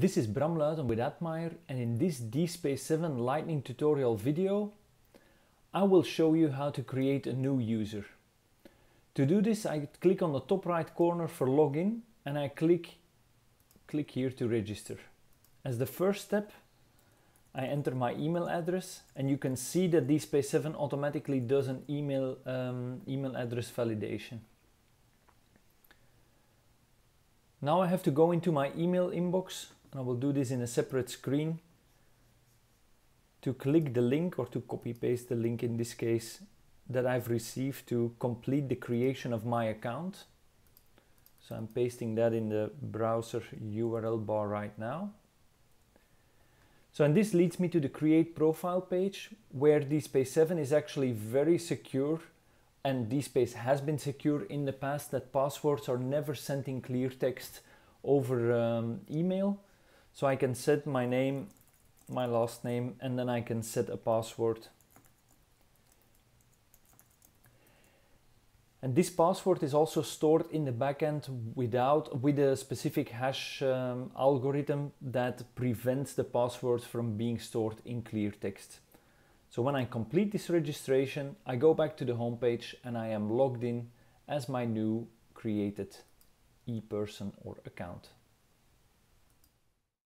This is Bram Luiten with Atmire and in this DSpace 7 Lightning tutorial video I will show you how to create a new user. To do this I click on the top right corner for login and I click, click here to register. As the first step I enter my email address and you can see that DSpace 7 automatically does an email, um, email address validation. Now I have to go into my email inbox I will do this in a separate screen to click the link or to copy paste the link in this case that I've received to complete the creation of my account. So I'm pasting that in the browser URL bar right now. So and this leads me to the create profile page where DSpace 7 is actually very secure and DSpace has been secure in the past that passwords are never sent in clear text over um, email. So I can set my name, my last name, and then I can set a password. And this password is also stored in the backend without with a specific hash um, algorithm that prevents the password from being stored in clear text. So when I complete this registration, I go back to the homepage and I am logged in as my new created e-person or account.